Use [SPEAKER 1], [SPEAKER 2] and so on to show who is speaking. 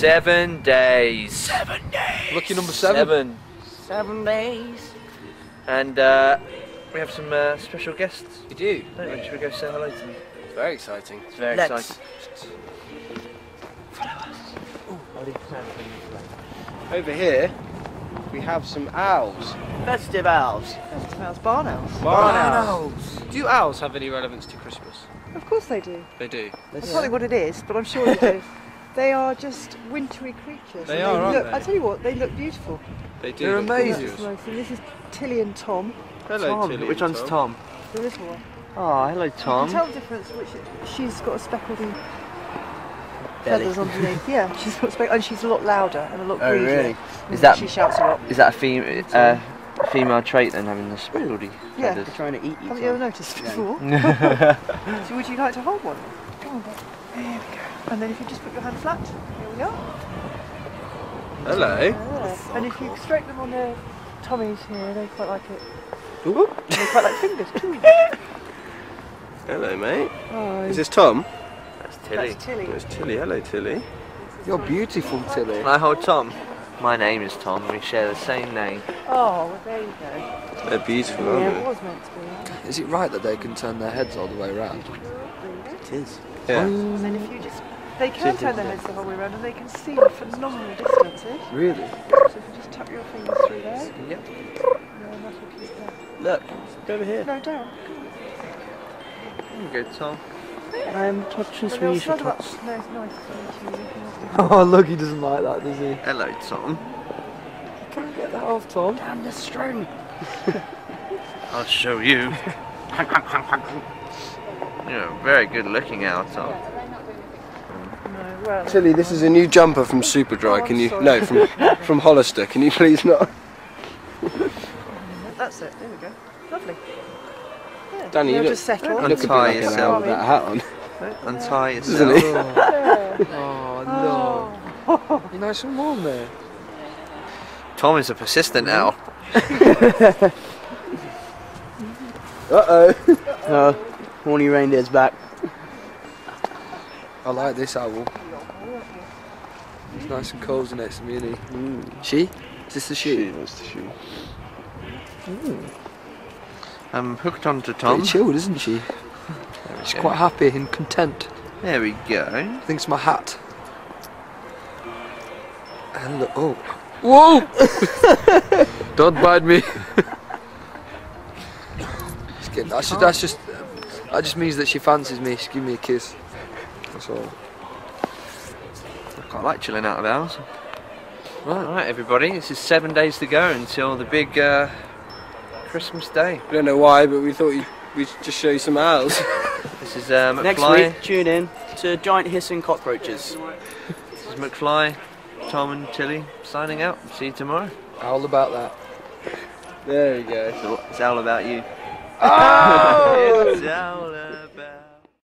[SPEAKER 1] Seven days.
[SPEAKER 2] Seven days.
[SPEAKER 3] Lucky number seven.
[SPEAKER 1] Seven.
[SPEAKER 2] Seven days.
[SPEAKER 1] And uh, we have some uh, special guests.
[SPEAKER 3] You do.
[SPEAKER 1] Don't we? Should we go say hello to them?
[SPEAKER 3] It's very exciting.
[SPEAKER 1] It's very
[SPEAKER 2] Let's.
[SPEAKER 1] exciting.
[SPEAKER 3] Over here, we have some owls.
[SPEAKER 2] Festive owls.
[SPEAKER 4] Festive owls, barn owls.
[SPEAKER 3] Barn
[SPEAKER 2] owls.
[SPEAKER 3] Do owls have any relevance to Christmas?
[SPEAKER 4] Of course they do.
[SPEAKER 3] They do.
[SPEAKER 4] I can't think what it is, but I'm sure they do. They are just wintry creatures.
[SPEAKER 3] They
[SPEAKER 4] and
[SPEAKER 3] are, aren't
[SPEAKER 4] look,
[SPEAKER 3] they?
[SPEAKER 4] I tell you what, they look beautiful.
[SPEAKER 3] They do.
[SPEAKER 1] They're amazing.
[SPEAKER 3] gorgeous.
[SPEAKER 4] Nice. And this is Tilly and Tom,
[SPEAKER 3] Hello,
[SPEAKER 1] Tom.
[SPEAKER 3] Tilly
[SPEAKER 1] Which one's Tom?
[SPEAKER 4] the little one.
[SPEAKER 1] Oh, hello, Tom.
[SPEAKER 4] You can
[SPEAKER 1] Tom.
[SPEAKER 4] tell the difference. Which she's got a speckled
[SPEAKER 2] Belly.
[SPEAKER 4] feathers underneath. Yeah, she's got speck, and she's a lot louder and a lot
[SPEAKER 2] Oh,
[SPEAKER 4] greedier.
[SPEAKER 2] really?
[SPEAKER 1] Is that-
[SPEAKER 4] she shouts a lot?
[SPEAKER 1] Is that a fem- uh, female trait then, having the speckledy
[SPEAKER 4] Yeah.
[SPEAKER 1] feathers?
[SPEAKER 2] They're trying to eat you.
[SPEAKER 4] Haven't you ever
[SPEAKER 2] Tom.
[SPEAKER 4] noticed
[SPEAKER 2] Yeah.
[SPEAKER 4] before? so would you like to hold one? Come on, then. There we go. And then if you just put your hand flat, here we go.
[SPEAKER 3] Hello.
[SPEAKER 4] Yeah. And if you straighten them on their tummies here, they quite like it.
[SPEAKER 3] Ooh.
[SPEAKER 4] And they quite like fingers too.
[SPEAKER 3] Hello, mate.
[SPEAKER 4] Oh,
[SPEAKER 3] Is this Tom?
[SPEAKER 1] That's Tilly.
[SPEAKER 4] that's Tilly.
[SPEAKER 3] It's Tilly. Hello, Tilly.
[SPEAKER 5] You're beautiful, Tilly.
[SPEAKER 1] Can I hold Tom? My name is Tom. We share the same name.
[SPEAKER 4] Oh, well, there you go.
[SPEAKER 3] They're beautiful,
[SPEAKER 4] Yeah, it
[SPEAKER 3] aren't
[SPEAKER 4] was meant to be.
[SPEAKER 5] Is it right that they can turn their heads all the way around?
[SPEAKER 2] It is.
[SPEAKER 3] They? Yeah.
[SPEAKER 4] And then if you just, they can turn their heads the whole way around and they can see at phenomenal distances. Eh?
[SPEAKER 5] Really?
[SPEAKER 4] So if you just tuck your fingers through there,
[SPEAKER 1] Yep.
[SPEAKER 4] yeah, and that'll keep them.
[SPEAKER 2] Look, over here.
[SPEAKER 4] No, down.
[SPEAKER 1] Good, Tom.
[SPEAKER 2] I am touching
[SPEAKER 4] Well, they'll
[SPEAKER 2] Swedish
[SPEAKER 4] struggle No, it's nice.
[SPEAKER 5] Oh, look, he doesn't like that, does he?
[SPEAKER 1] Hello, Tom.
[SPEAKER 5] Can I get that off, Tom?
[SPEAKER 2] Down the string.
[SPEAKER 1] I'll show you. You're very good looking owl, Tom.
[SPEAKER 4] No, well.
[SPEAKER 3] Tilly, this is a new jumper from Superdry.
[SPEAKER 4] Oh,
[SPEAKER 3] Can you?
[SPEAKER 4] sorry.
[SPEAKER 3] No, from from Hollister. Can you please not?
[SPEAKER 4] That's it. There we go. Lovely. Yeah.
[SPEAKER 3] Danny, you
[SPEAKER 4] They'll
[SPEAKER 3] look-
[SPEAKER 4] just settle.
[SPEAKER 3] You look a
[SPEAKER 1] Untie
[SPEAKER 3] like
[SPEAKER 1] yourself.
[SPEAKER 3] with that hat on.
[SPEAKER 1] Untie
[SPEAKER 3] Isn't
[SPEAKER 1] yourself.
[SPEAKER 3] he?
[SPEAKER 5] Oh, no. You're nice and warm there.
[SPEAKER 1] Tom is a persistent owl.
[SPEAKER 3] Uh oh.
[SPEAKER 2] Oh, horny reindeer's back.
[SPEAKER 5] I like this owl. It's nice and cosy next to me, isn't he?
[SPEAKER 2] Mm.
[SPEAKER 5] She? Is this the she?
[SPEAKER 3] that's the shoe.
[SPEAKER 1] I'm hooked onto Tom.
[SPEAKER 5] Pretty chilled, isn't she? She's
[SPEAKER 1] go.
[SPEAKER 5] quite happy and content.
[SPEAKER 1] There we go.
[SPEAKER 5] I think it's my hat. And look, oh. Whoa! Don't bite me. That's, just, that's just, that just means that she fancies me. She's giving me a kiss. That's all.
[SPEAKER 1] I quite like chilling out of owls. Right, right, everybody. This is seven days to go until the big uh, Christmas day.
[SPEAKER 3] I don't know why, but we thought we'd just show you some owls.
[SPEAKER 1] This is uh, McFly.
[SPEAKER 2] Next week, tune in to giant hissing cockroaches.
[SPEAKER 1] This is McFly, Tom, and Tilly signing out. See you tomorrow.
[SPEAKER 5] All about that.
[SPEAKER 3] there we go.
[SPEAKER 1] It's it's all about you.
[SPEAKER 3] Oh!